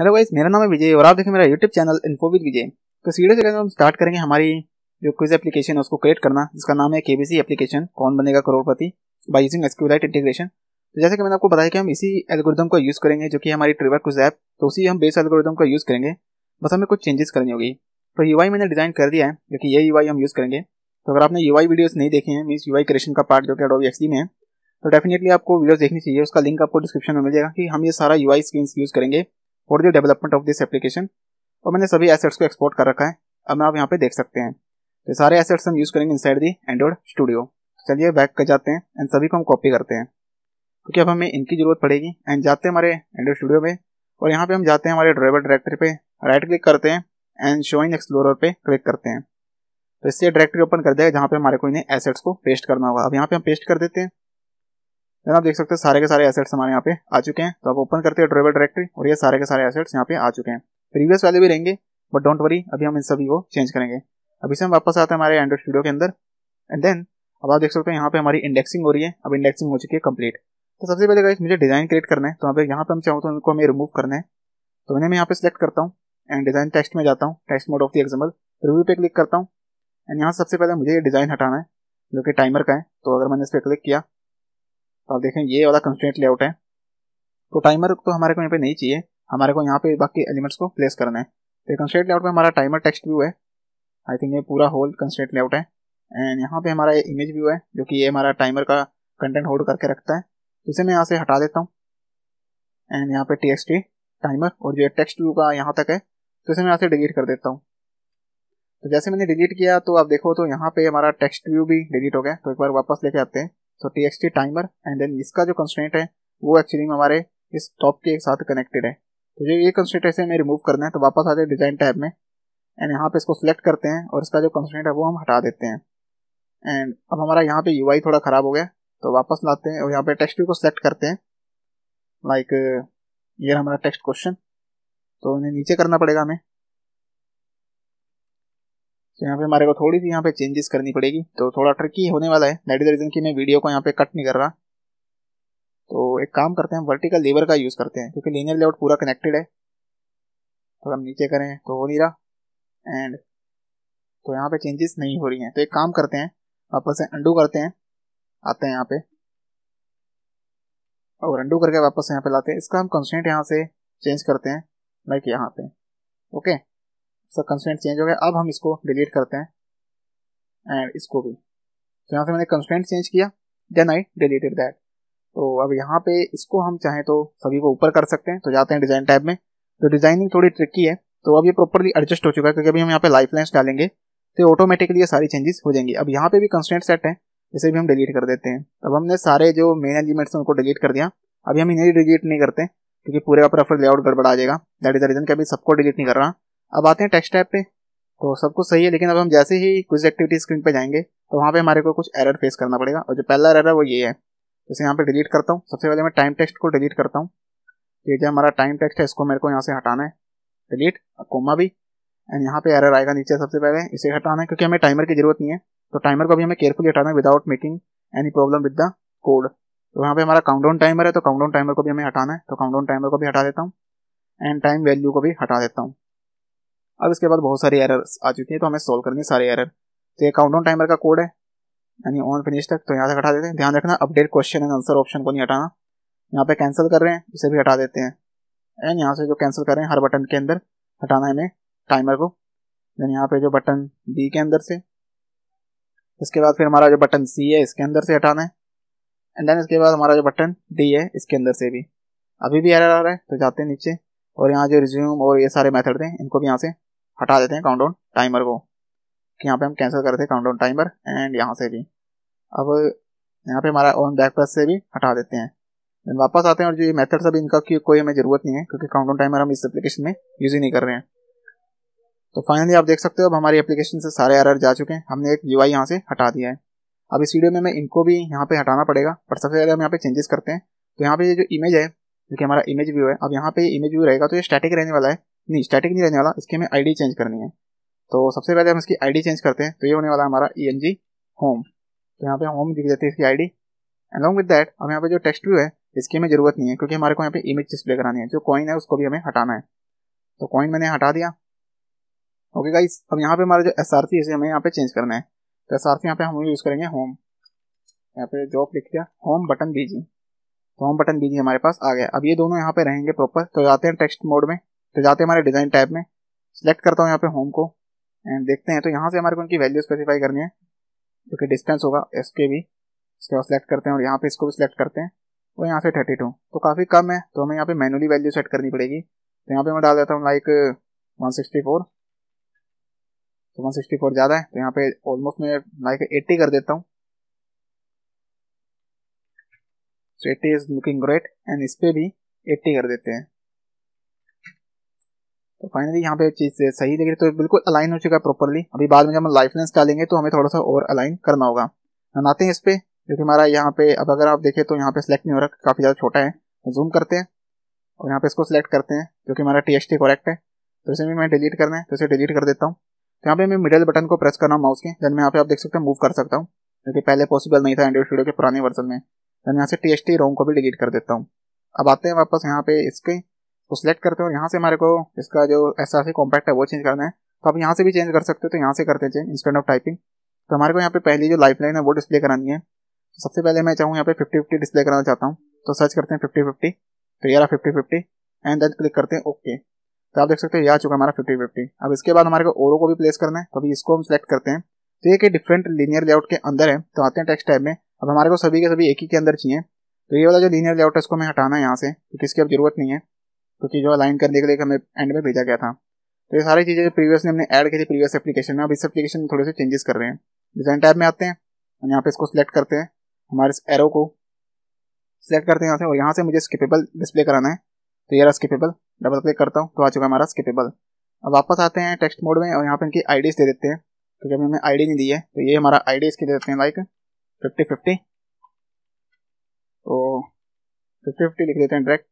Hello guys मेरा नाम है विजय और आप देखें मेरा YouTube channel info with Vijay तो सीधे से हम स्टार्ट करेंगे हमारी जो क्विज एप्लीकेशन है, उसको क्रिएट करना, जिसका नाम है KBC application Kaun Banega Crorepati? By using SQLite integration तो जैसे कि मैंने आपको बताया कि हम इसी एल्गोरिदम को यूज़ करेंगे, जो कि हमारी ट्रिवर क्विज ऐप तो उसी हम बेस एल्गोरिदम का यूज़ करेंगे. बस हमें कुछ चेंजेस करनी होगी. तो UI मैंने डिज़ाइन कर दिया है, जो कि ये यू हम यूज़ करेंगे. तो अगर आपने यू वीडियोस नहीं देखे हैं मीन यू क्रिएशन का पार्ट जो कि एडोबी एक्सडी में है तो डेफिनेटली आपको वीडियोस देखनी चाहिए. उसका लिंक आपको डिस्क्रिप्शन में मिल जाएगा कि हम ये सारा यू स्क्रीन यूज़ करेंगे. For the development of this application और मैंने सभी एसेट्स को एक्सपोर्ट कर रखा है। अब आप यहाँ पे देख सकते हैं। तो सारे एसेट्स हम यूज़ करेंगे इनसाइड दी एंड्रॉइड स्टूडियो चलिए बैक कर जाते हैं एंड सभी को हम कॉपी करते हैं। क्योंकि अब हमें इनकी ज़रूरत पड़ेगी। एंड जाते हैं हमारे एंड्रॉइड स्टूडियो में और यहाँ पे हम जाते हैं हमारे ड्राइवर डायरेक्टरी पे। राइट क्लिक करते हैं एंड शोइंग एक्सप्लोरर पे क्लिक करते हैं। तो इससे डायरेक्टरी ओपन कर देगा जहाँ पे हमारे को इन्हें एसेट्स को पेस्ट करना होगा। अब यहाँ पे हम पेस्ट कर देते हैं। देन आप देख सकते हैं, सारे के सारे एसेट्स हमारे यहाँ पे आ चुके हैं। तो आप ओपन करते हैं ड्राइवर डायरेक्टरी और ये सारे के सारे एसेट्स यहाँ पे आ चुके हैं। प्रीवियस वाले भी रहेंगे बट डोंट वरी अभी हम इन सभी को चेंज करेंगे। अभी से हम वापस आते हैं हमारे एंड्रॉइड स्टूडियो के अंदर एंड देन अब आप देख सकते हैं यहाँ पे हमारी इंडेक्सिंग हो रही है। अब इंडेक्सिंग हो चुकी है कंप्लीट तो सबसे पहले गाइस मुझे डिज़ाइन क्रिएट करना है। तो अब यहाँ पे हम चाहूँ तो उनको हमें रिमूव करना है। तो मैंने मैं यहाँ पे सिलेक्ट करता हूँ एंड डिज़ाइन टेक्स्ट में जाता हूँ। Text mode of the example review पे क्लिक करता हूँ एंड यहाँ सबसे पहले मुझे ये डिज़ाइन हटाना है, जो कि टाइमर का है। तो अगर मैंने इस पर क्लिक किया तो आप देखें, ये वाला कंस्टेंट लेआउट है। तो टाइमर तो हमारे को यहाँ पे नहीं चाहिए। हमारे को यहाँ पे बाकी एलिमेंट्स को प्लेस करना है। तो कंस्टेंट लेआउट में हमारा टाइमर टेक्स्ट व्यू है। आई थिंक ये पूरा होल कंस्टेंट लेआउट है। एंड यहाँ पे हमारा ये इमेज व्यू है, जो कि ये हमारा टाइमर का कंटेंट होल्ड करके रखता है। तो इसे मैं यहाँ से हटा देता हूँ। एंड यहाँ पे टी टाइमर और जो टेक्स्ट व्यू का यहाँ तक है तो इसे मैं यहाँ से डिलीट कर देता हूँ। तो जैसे मैंने डिलीट किया तो आप देखो तो यहाँ पे हमारा टेक्स्ट व्यू भी डिलीट हो गया। तो एक बार वापस लेके आते हैं। तो T X T timer and then इसका जो कंस्टेंट है, वो एक्चुअली में हमारे इस टॉप के एक साथ कनेक्टेड है। तो जो ये कंस्टेंट ऐसे हमें रिमूव करना है तो वापस आते हैं डिज़ाइन टैब में। एंड यहाँ पे इसको सिलेक्ट करते हैं और इसका जो कंस्टेंट है, वो हम हटा देते हैं। एंड अब हमारा यहाँ पे यूआई थोड़ा खराब हो गया तो वापस लाते हैं और यहाँ पे टेक्स्ट को सिलेक्ट करते हैं। लाइक ये हमारा टेक्स्ट क्वेश्चन तो इन्हें नीचे करना पड़ेगा हमें। तो यहाँ पे हमारे को थोड़ी सी यहाँ पे चेंजेस करनी पड़ेगी। तो थोड़ा ट्रिकी होने वाला है। दैट इज़ द रीजन कि मैं वीडियो को यहाँ पे कट नहीं कर रहा। तो एक काम करते हैं वर्टिकल लीवर का यूज़ करते हैं। क्योंकि लीनियर लेआउट पूरा कनेक्टेड है। तो हम नीचे करें तो हो नहीं रहा। एंड तो यहाँ पे चेंजेस नहीं हो रही हैं। तो एक काम करते हैं, वापस से अंडू करते हैं। आते हैं यहाँ पे। और अंडू करके वापस यहाँ पे लाते हैं। इसका हम कंस्टेंट यहाँ से चेंज करते हैं लाइक यहाँ पे। ओके इसका कंस्टेंट चेंज हो गया अब हम इसको डिलीट करते हैं। एंड इसको भी। तो यहाँ से मैंने कंस्टेंट चेंज किया। देन आई डिलीटेड दैट तो अब यहाँ पे इसको हम चाहें तो सभी को ऊपर कर सकते हैं। तो जाते हैं डिज़ाइन टैब में। तो डिज़ाइनिंग थोड़ी ट्रिकी है। तो अब ये प्रॉपरली एडजस्ट हो चुका है क्योंकि अभी हम यहाँ पे लाइफ लाइन्स डालेंगे। तो ऑटोमेटिकली ये सारी चेंजेस हो जाएँगी। अब यहाँ पे भी कंस्टेंट सेट है। इसे भी हम डिलीट कर देते हैं। अब हमने सारे जो मेन एलिमेंट्स हैं उनको डिलीट कर दिया। अभी हम इन्हें डिलीट नहीं करते। क्योंकि पूरे का पूरा लेआउट गड़बड़ जाएगा। दैट इज़ द रीजन कि अभी सबको डिलीट नहीं कर रहा। अब आते हैं टेक्स्ट टैब पे। तो सब कुछ सही है, लेकिन अब हम जैसे ही कुछ एक्टिविटी स्क्रीन पे जाएँगे तो वहाँ पे हमारे को कुछ एरर फेस करना पड़ेगा। और जो पहला एरर है वो ये है। जैसे यहाँ पे डिलीट करता हूँ, सबसे पहले मैं टाइम टेक्स्ट को डिलीट करता हूँ। ये जो हमारा टाइम टेक्स्ट है, इसको मेरे को यहाँ से हटाना है। डिलीट कोमा भी। एंड यहाँ पे एरर आएगा नीचे सबसे पहले, इसे हटाना है, क्योंकि हमें टाइमर की ज़रूरत नहीं है। तो टाइमर को भी हमें केयरफुली हटाना है without making any problem with the code तो यहाँ पे हमारा काउंटडाउन टाइमर है तो काउंटडाउन टाइमर को भी हमें हटाना है। तो काउंटडाउन टाइमर को भी हटा देता हूँ। एंड टाइम वैल्यू को भी हटा देता हूँ। अब इसके बाद बहुत सारी एरर आ चुकी हैं तो हमें सोल्व करनी सारे एरर तो ये काउंटडाउन टाइमर का कोड है, यानी ऑन फिनिश तक तो यहाँ से हटा देते हैं। ध्यान रखना update question and answer option को नहीं हटाना। यहाँ पे कैंसिल कर रहे हैं, इसे भी हटा देते हैं। एंड यहाँ से जो कैंसिल कर रहे हैं, हर बटन के अंदर हटाना है हमें टाइमर को। देन यहाँ पे जो बटन डी के अंदर से, इसके बाद फिर हमारा जो बटन सी है, इसके अंदर से हटाना है। एंड देन इसके बाद हमारा जो बटन डी है, इसके अंदर से भी। अभी भी एरर आ रहा है तो जाते हैं नीचे। और यहाँ जो रिज्यूम और ये सारे मेथड थे इनको भी यहाँ से हटा देते हैं काउंटडाउन टाइमर को, कि यहाँ पे हम कैंसिल करते हैं काउंटडाउन टाइमर एंड यहाँ से भी। अब यहाँ पे हमारा ऑन बैक प्लस से भी हटा देते हैं। देन वापस आते हैं और जो ये मेथड्स अभी इनका की कोई हमें ज़रूरत नहीं है, क्योंकि काउंटडाउन टाइमर हम इस एप्लीकेशन में यूज़ ही नहीं कर रहे हैं। तो फाइनली आप देख सकते हो अब हमारी एप्लीकेशन से सारे एरर जा चुके हैं। हमने एक UI यहाँ से हटा दिया है। अब इस वीडियो में मैं इनको भी यहाँ पे हटाना पड़ेगा, पर सबसे पहले हम यहाँ पे चेंजेस करते हैं। तो यहाँ पे ये जो इमेज है, जो कि हमारा इमेज व्यू है, अब यहाँ पे इमेज व्यू रहेगा तो ये स्टैटिक रहने वाला है। नहीं स्टैटिक नहीं रहने वाला, इसकी हमें आईडी चेंज करनी है। तो सबसे पहले हम इसकी आईडी चेंज करते हैं तो ये होने वाला है हमारा ई एन जी होम तो यहाँ पे होम दिख जाती है इसकी आईडी अलॉन्ग विद दैट अब यहाँ पे जो टेक्स्ट व्यू है, इसकी हमें ज़रूरत नहीं है, क्योंकि हमारे को यहाँ पे इमेज डिस्प्ले करानी है। जो कॉइन है, उसको भी हमें हटाना है। तो कॉइन मैंने हटा दिया। ओके गाइस अब यहाँ पे हमारा जो एस आर सी इसे हमें यहाँ पे चेंज करना है। तो एस आर सी यहाँ पे हम यूज़ करेंगे होम यहाँ पे जॉब लिख दिया होम बटन बीजी तो होम बटन बीजी हमारे पास आ गया। अब ये दोनों यहाँ पे रहेंगे प्रॉपर तो जाते हैं टेक्स्ट मोड में। तो जाते हैं हमारे डिज़ाइन टैब में। सिलेक्ट करता हूँ यहाँ पे होम को। एंड देखते हैं तो यहाँ से हमारे को उनकी वैल्यू स्पेसिफाई करनी है। जो कि डिस्टेंस होगा इसके भी इसके बाद सिलेक्ट करते हैं और यहाँ पे इसको भी सिलेक्ट करते हैं। और यहाँ से थर्टी टू तो काफ़ी कम है तो हमें यहाँ पे मैनुअली वैल्यू सेट करनी पड़ेगी। तो यहाँ पे मैं डाल देता हूँ लाइक वन सिक्सटी फोर तो वन सिक्सटी फोर ज़्यादा है तो यहाँ पे ऑलमोस्ट मैं लाइक एट्टी कर देता हूँ। So eighty is looking great and इस पर भी एट्टी कर देते हैं। तो फाइनली यहाँ पे चीज़ सही लग रही तो बिल्कुल अलाइन हो चुका है प्रॉपरली अभी बाद में जब हम लाइफ लेंस डालेंगे तो हमें थोड़ा सा और अलाइन करना होगा। आते हैं इस पर क्योंकि हमारा यहाँ पे, अब अगर आप देखें तो यहाँ पे सिलेक्ट नहीं हो रहा, काफ़ी ज़्यादा छोटा है। जूम करते हैं और यहाँ पे इसको सिलेक्ट करते हैं, जो कि हमारा टी एच टी करेक्ट है। तो इसे भी मैं डिलीट करना है तो इसे डिलीट कर देता हूँ। तो यहाँ पे मैं मिडिल बटन को प्रेस करना माउस के देन मैं यहाँ पे आप देख सकते हैं मूव कर सकता हूँ। क्योंकि पहले पॉसिबल नहीं था एंड्रॉइड स्टूडियो के पुराने वर्जन में। देन यहाँ से टी एच टी को भी डिलीट कर देता हूँ। अब आते हैं वापस यहाँ पे इसके। तो सिलेक्ट करते हैं और यहाँ से हमारे को इसका जो एस आर कॉम्पैक्ट है, वो चेंज करना है। तो आप यहाँ से भी चेंज कर सकते हो तो यहाँ से करते हैं चेंज इंस्टेंट ऑफ़ टाइपिंग तो हमारे को यहाँ पे पहली जो लाइफ लाइन है, वो डिस्प्ले करानी है। तो सबसे पहले मैं चाहूँ यहाँ पे फिफ्टी फिफ्टी डिस्प्ले कराना चाहता हूँ। तो सर्च करते हैं फिफ्टी फिफ्टी तो ये रहा fifty fifty and then click करते हैं ओके तो आप देख सकते हैं यह आ चुका हमारा फिफ्टी फिफ्टी अब इसके बाद हमारे को ओरो को भी प्लेस करना है तो अभी इसको हम सिलेक्ट करते हैं। तो ये डिफरेंट लीनियर लेआउट के अंदर है। तो आते हैं टेक्स्ट टैब में। अब हमारे को सभी के सभी एक ही के अंदर चाहिए। तो ये वाला जो लीनियर लेआउट है, इसको हमें हटाना है यहाँ से, क्योंकि इसकी अब ज़रूरत नहीं है। क्योंकि जो अलाइन करने के लिए हमें एंड में भेजा गया था। तो ये सारी चीज़ें जो प्रीवियसली हमने ऐड की थी प्रीवियस एप्लीकेशन में। अब इस एप्लीकेशन में थोड़े से चेंजेस कर रहे हैं। डिज़ाइन टैब में आते हैं और यहाँ पे इसको सिलेक्ट करते हैं। हमारे इस एरो को सिलेक्ट करते हैं यहाँ से और यहाँ से मुझे स्किपेबल डिस्प्ले कराना है। तो ये स्किपेबल डबल क्लिक करता हूँ तो आ चुका हमारा स्किपेबल अब वापस आते हैं टेक्स्ट मोड में और यहाँ पे इनकी आईडीज दे देते हैं। क्योंकि अभी हमें आईडी नहीं दी है। तो ये हमारा आईडी इसकी दे देते हैं लाइक फिफ्टी फिफ्टी तो फिफ्टी फिफ्टी लिख देते हैं direct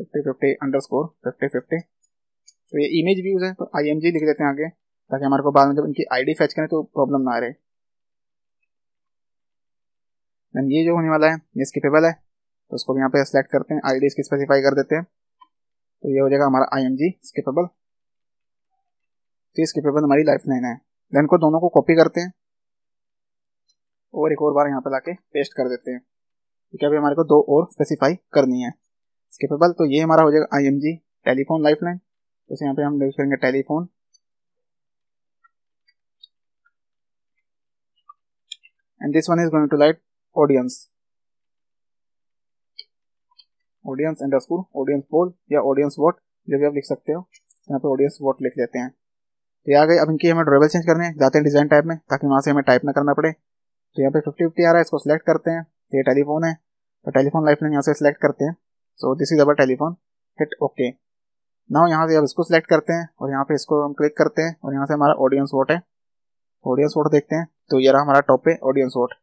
fifty fifty underscore fifty fifty तो ये इमेज व्यूज़ है तो आई लिख देते हैं आगे, ताकि हमारे को बाद में जब इनकी आईडी फैच करें तो प्रॉब्लम ना आ रहे देन ये जो होने वाला है, ये स्किपेबल है तो उसको भी यहाँ पे सेलेक्ट करते हैं आई इसकी स्पेसिफाई कर देते हैं। तो ये हो जाएगा हमारा आई एम जी स्किपेबल तो स्किपेबल हमारी लाइफ लाइन है। देन को दोनों को कॉपी करते हैं, और एक और बार यहाँ पे लाके पेस्ट कर देते हैं। क्योंकि अभी हमारे को दो और स्पेसिफाई करनी है। स्किपेबल तो ये हमारा हो जाएगा I M G telephone lifeline तो यहाँ पे हम यूज़ करेंगे telephone. And this one is going to light audience audience underscore audience poll या ऑडियंस वोट जो भी आप लिख सकते हो। यहाँ पे ऑडियंस वोट लिख लेते हैं। तो आ गए। अब इनकी हमें ड्रेबल चेंज करने हैं। जाते हैं डिज़ाइन टाइप में, ताकि वहाँ से हमें टाइप ना करना पड़े। तो यहाँ पे फिफ्टी फिफ्टी आ रहा है, इसको सिलेक्ट करते हैं। ये टेलीफोन है। तो टेलीफोन लाइफ लाइन यहाँ से सिलेक्ट करते हैं। So this is our telephone hit okay ना यहाँ से अब इसको सिलेक्ट करते हैं और यहाँ पे इसको हम क्लिक करते हैं और यहाँ से हमारा ऑडियंस वोट है। ऑडियंस वोट देखते हैं। तो ये रहा हमारा टॉप पे ऑडियंस वोट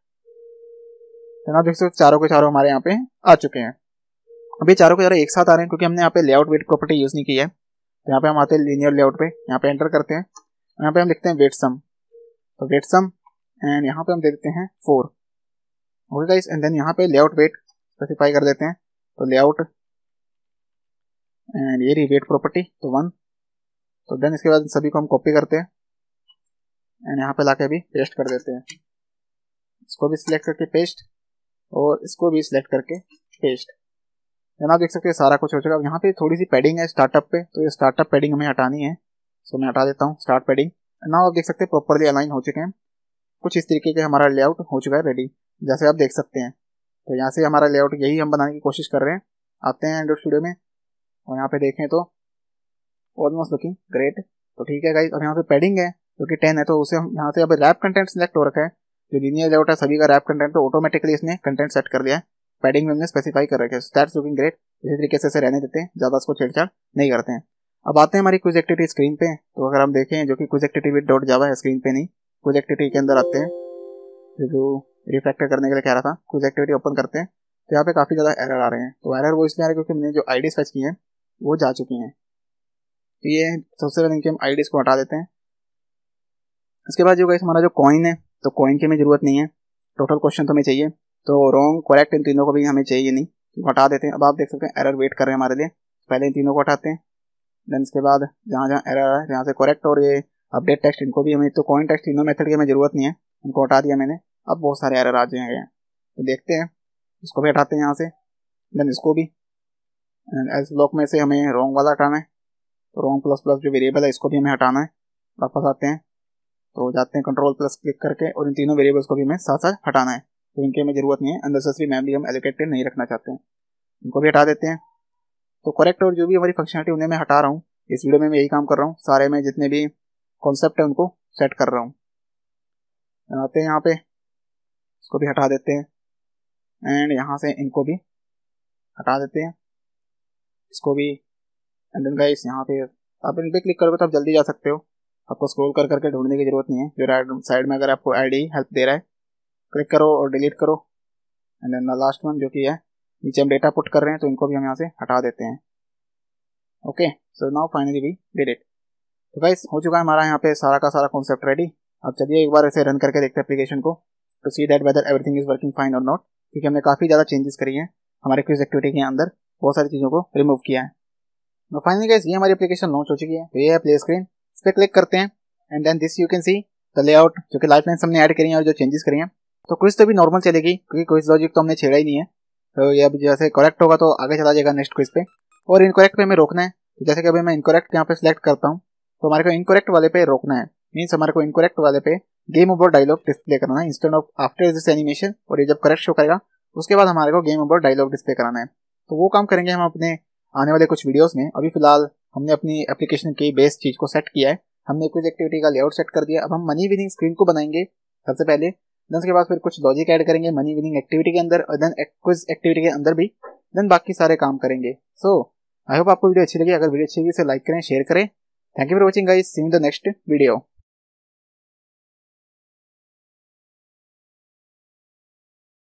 तो ना देख सकते चारों के चारों हमारे यहाँ पे आ चुके हैं। अभी चारों के चारों एक साथ आ रहे हैं क्योंकि हमने यहाँ पे लेआउट वेट प्रॉपर्टी यूज़ नहीं की है। तो यहाँ पे हम आते हैं लीनियर लेआउट पे। यहाँ पे एंटर करते हैं। यहाँ पे हम लिखते हैं वेट सम तो वेट सम एंड यहाँ पे हम दे देते हैं four okay guys and then यहाँ पे लेआउट वेट स्पेसिफाई कर देते हैं। तो लेआउट एंड ये रही वेट प्रॉपर्टी तो वन तो देन इसके बाद सभी को हम कॉपी करते हैं। एंड यहाँ पे लाके भी पेस्ट कर देते हैं। इसको भी सिलेक्ट करके पेस्ट और इसको भी सिलेक्ट करके पेस्ट यहाँ आप देख सकते हैं सारा कुछ हो चुका है। यहाँ पे थोड़ी सी पैडिंग है स्टार्टअप पे। तो ये स्टार्टअप पैडिंग हमें हटानी है। सो मैं हटा देता हूँ स्टार्ट पैडिंग ना आप देख सकते हैं प्रॉपरली अलाइन हो चुके हैं। कुछ इस तरीके के हमारा लेआउट हो चुका है रेडी जैसे आप देख सकते हैं। तो यहाँ से हमारा लेआउट यही हम बनाने की कोशिश कर रहे हैं। आते हैं एंड्रॉइड स्टूडियो में। और यहाँ पे देखें तो ऑलमोस्ट लुकिंग ग्रेट तो ठीक है गाइज़ अब यहाँ पे पैडिंग है, जो क्योंकि टेन है तो उसे हम यहाँ से अब रैप कंटेंट सिलेक्ट हो रखा है। जो लीनियर लेआउट है, सभी का रैप कंटेंट तो ऑटोमेटिकली इसने कंटेंट सेट कर दिया है। पैडिंग में हमने स्पेसिफाई कर रखे स्टैट्स लुकिंग ग्रेट इसी तरीके से रहने देते हैं, ज़्यादा उसको छेड़छाड़ नहीं करते हैं। अब आते हैं हमारी कुछ एक्टिविटी स्क्रीन पे तो अगर हम देखें, जो कि कुछ एक्टिविटी डॉट जावा है स्क्रीन पे नहीं। कुछ एक्टिविटी के अंदर आते हैं। जो रिफ्लेक्टर करने के लिए कह रहा था कुछ एक्टिविटी ओपन करते हैं। तो यहाँ पे काफ़ी ज़्यादा एरर आ रहे हैं। तो एरर वो इसलिए आ रहे हैं क्योंकि हमने जो आईडी सर्च की हैं वो जा चुकी हैं। तो ये सबसे पहले इनके हम आई को हटा देते हैं। इसके बाद जो गई हमारा जो कॉइन है तो कॉइन की हमें ज़रूरत नहीं है। टोटल क्वेश्चन तो हमें चाहिए। तो रॉन्ग करेक्ट इन तीनों को भी हमें चाहिए नहीं। तो हटा देते हैं। अब आप देख सकते हैं एरर वेट कर रहे हैं हमारे लिए। पहले इन तीनों को हटाते हैं। देन इसके बाद जहाँ जहाँ एरर है, जहाँ से करेक्ट और ये अपडेट टेक्स्ट इनको भी हमें तो कॉइन टेक्स्ट तीनों मेथड की हमें ज़रूरत नहीं है। इनको हटा दिया मैंने। अब बहुत सारे एरर आ जाएँगे तो देखते हैं। इसको भी हटाते हैं यहाँ से। देन इसको भी। एस ब्लॉक में से हमें रॉन्ग वाला हटाना है तो रॉन्ग प्लस प्लस जो वेरिएबल है, इसको भी हमें हटाना है। वापस आते हैं। तो जाते हैं कंट्रोल प्लस क्लिक करके, और इन तीनों वेरिएबल्स को भी हमें साथ साथ हटाना है। तो इनकी हमें ज़रूरत नहीं है। अननेसेसरी मेमोरी हम एलोकेटेड नहीं रखना चाहते हैं। इनको भी हटा देते हैं। तो करेक्ट और जो भी हमारी फंक्शनलिटी उन्हें मैं हटा रहा हूँ। इस वीडियो में मैं यही काम कर रहा हूँ। सारे में जितने भी कॉन्सेप्ट है, उनको सेट कर रहा हूँ। आते हैं यहाँ पे। इसको भी हटा देते हैं। एंड यहाँ से इनको भी हटा देते हैं। इसको भी। एंड देन गाइस यहाँ पे आप इन पे क्लिक करोगे तो आप जल्दी जा सकते हो। आपको स्क्रॉल कर करके ढूँढने की ज़रूरत नहीं है। जो राइट साइड में अगर आपको आईडी हेल्प दे रहा है क्लिक करो और डिलीट करो। एंड देन लास्ट वन जो कि है, नीचे हम डेटा पुट कर रहे हैं तो इनको भी हम यहाँ से हटा देते हैं। Okay so now finally we did it तो गाइस हो चुका है हमारा यहाँ पे सारा का सारा कॉन्सेप्ट रेडी अब चलिए एक बार इसे रन करके देखते हैं एप्लीकेशन को to see that whether everything is working fine और नॉट क्योंकि हमने काफ़ी ज़्यादा चेंजेस करी हैं हमारे क्विज एक्टिविटी के अंदर। बहुत सारी चीज़ों को रिमूव किया है। तो फाइनली गाइस ये हमारी एप्लीकेशन लॉन्च हो चुकी है। तो ये है प्ले स्क्रीन इस पर क्लिक करते हैं। And then this you can see the layout जो कि लाइफ लाइन हमने ऐड करी है और जो चेंजेस करी हैं। तो क्विज तो भी नॉर्मल चलेगी, क्योंकि क्विज लॉजिक तो हमने छेड़ा ही नहीं है। तो ये अब जैसे करेक्ट होगा तो आगे चला जाएगा नेक्स्ट क्विज पे। और इनकरेक्ट पे हमें रोकना है। तो जैसे कि अभी मैं इनकरेक्ट यहाँ पे सिलेक्ट करता हूँ। तो हमारे को इनकरेक्ट वाले पे रोकना है। मीन्स हमारे को इनकोरेक्ट वाले पे गेम ओवर डायलॉग डिस्प्ले करना है। Instant of after this animation और ये जब करेक्ट शो करेगा, उसके बाद हमारे को गेम ओवर डायलॉग डिस्प्ले कराना है। तो वो काम करेंगे हम अपने आने वाले कुछ वीडियोस में। अभी फ़िलहाल हमने अपनी एप्लीकेशन की बेस चीज़ को सेट किया है। हमने कुछ एक्टिविटी का लेआउट सेट कर दिया। अब हम मनी विनिंग स्क्रीन को बनाएँगे सबसे पहले। देन उसके बाद फिर कुछ लॉजिक ऐड करेंगे मनी विनिंग एक्टिविटी के अंदर और देन क्विज एक्टिविटी के अंदर भी। देन बाकी सारे काम करेंगे। सो आई होप आपको वीडियो अच्छी लगी। अगर वीडियो अच्छी लगी तो लाइक करें शेयर करें। Thank you for watching guys see in the next video